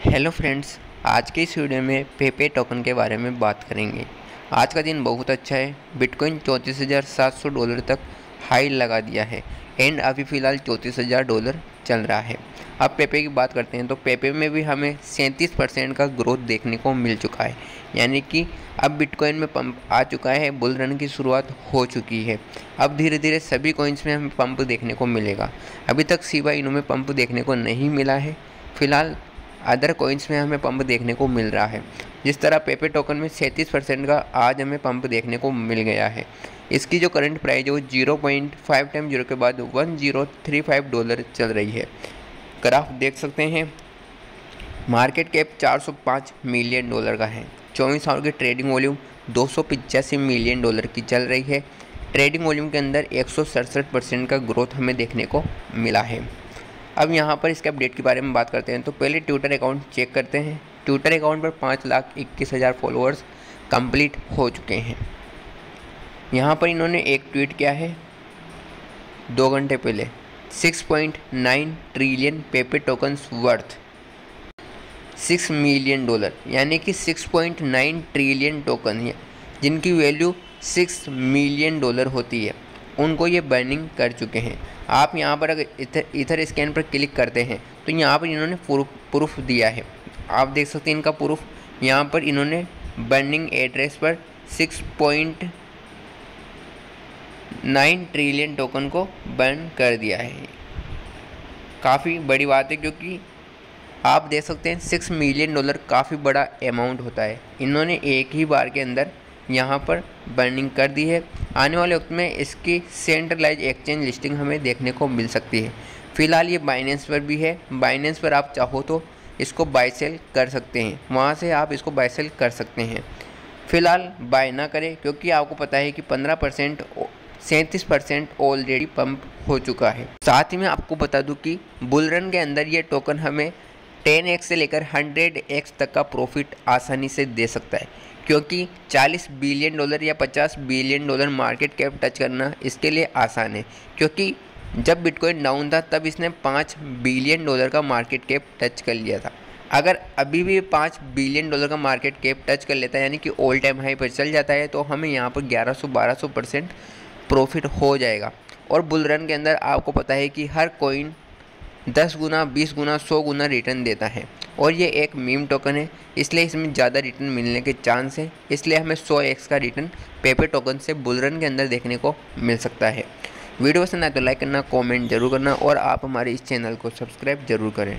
Hello friends आज के इस वीडियो में पेपे टोकन के बारे में बात करेंगे। आज का दिन बहुत अच्छा है। बिटकॉइन चौंतीस हज़ार सात सौ डॉलर तक हाई लगा दिया है एंड अभी फ़िलहाल चौंतीस हज़ार डॉलर चल रहा है। अब पेपे की बात करते हैं तो पेपे में भी हमें सैंतीस परसेंट का ग्रोथ देखने को मिल चुका है। यानी कि अब बिटकॉइन में पंप आ चुका है। बुल रन की शुरुआत हो चुकी है। अब धीरे धीरे सभी कॉइन्स में हमें पंप देखने को मिलेगा। अभी तक सीवा इनों में पंप देखने को नहीं मिला है। फ़िलहाल अदर कॉइन्स में हमें पंप देखने को मिल रहा है। जिस तरह पेपे टोकन में सैंतीस परसेंट का आज हमें पंप देखने को मिल गया है। इसकी जो करंट प्राइस है वो zero point five time zero के बाद one zero three five dollar चल रही है। ग्राफ देख सकते हैं। मार्केट कैप 405 मिलियन डॉलर का है। चौबीस आवर की ट्रेडिंग वॉल्यूम दो मिलियन डॉलर की चल रही है। ट्रेडिंग वॉल्यूम के अंदर एक परसेंट का ग्रोथ हमें देखने को मिला है। अब यहाँ पर इसके अपडेट के बारे में बात करते हैं। तो पहले ट्विटर अकाउंट चेक करते हैं। ट्विटर अकाउंट पर पाँच लाख इक्कीस हज़ार फॉलोअर्स कंप्लीट हो चुके हैं। यहाँ पर इन्होंने एक ट्वीट किया है दो घंटे पहले। 6.9 trillion Pepe tokens worth 6 million dollar यानी कि 6.9 ट्रिलियन टोकन है, जिनकी वैल्यू 6 मिलियन डॉलर होती है। उनको ये बर्निंग कर चुके हैं। आप यहाँ पर अगर इधर इधर स्कैन पर क्लिक करते हैं तो यहाँ पर इन्होंने प्रूफ प्रूफ दिया है। आप देख सकते हैं इनका प्रूफ यहाँ पर इन्होंने बर्निंग एड्रेस पर six point nine trillion token को बर्न कर दिया है। काफ़ी बड़ी बात है क्योंकि आप देख सकते हैं सिक्स मिलियन डॉलर काफ़ी बड़ा अमाउंट होता है। इन्होंने एक ही बार के अंदर यहाँ पर बर्निंग कर दी है। आने वाले वक्त में इसकी सेंट्रलाइज एक्सचेंज लिस्टिंग हमें देखने को मिल सकती है। फ़िलहाल ये बाइनेंस पर भी है। बाइनेंस पर आप चाहो तो इसको बाई सेल कर सकते हैं। वहाँ से आप इसको बाई सेल कर सकते हैं। फ़िलहाल बाय ना करें, क्योंकि आपको पता है कि पंद्रह परसेंट सैंतीस परसेंट ऑलरेडी पंप हो चुका है। साथ ही मैं आपको बता दूँ कि बुलरन के अंदर ये टोकन हमें टेन एक्स से लेकर हंड्रेड एक्स तक का प्रॉफिट आसानी से दे सकता है। क्योंकि 40 बिलियन डॉलर या 50 billion dollar market cap touch करना इसके लिए आसान है। क्योंकि जब बिटकॉइन डाउन था, तब इसने 5 बिलियन डॉलर का मार्केट कैप टच कर लिया था। अगर अभी भी पाँच बिलियन डॉलर का मार्केट कैप टच कर लेता है, यानी कि ऑल टाइम हाई पर चल जाता है तो हमें यहाँ पर 1100-1200 परसेंट प्रॉफिट हो जाएगा। और बुल रन के अंदर आपको पता है कि हर कोइन दस गुना, बीस गुना, सौ गुना रिटर्न देता है। और ये एक मीम टोकन है, इसलिए इसमें ज़्यादा रिटर्न मिलने के चांस है। इसलिए हमें सौ एक्स का रिटर्न पेपर टोकन से बुलरन के अंदर देखने को मिल सकता है। वीडियो पसंद आए तो लाइक करना कमेंट ज़रूर करना और आप हमारे इस चैनल को सब्सक्राइब ज़रूर करें।